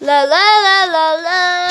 la la la la la.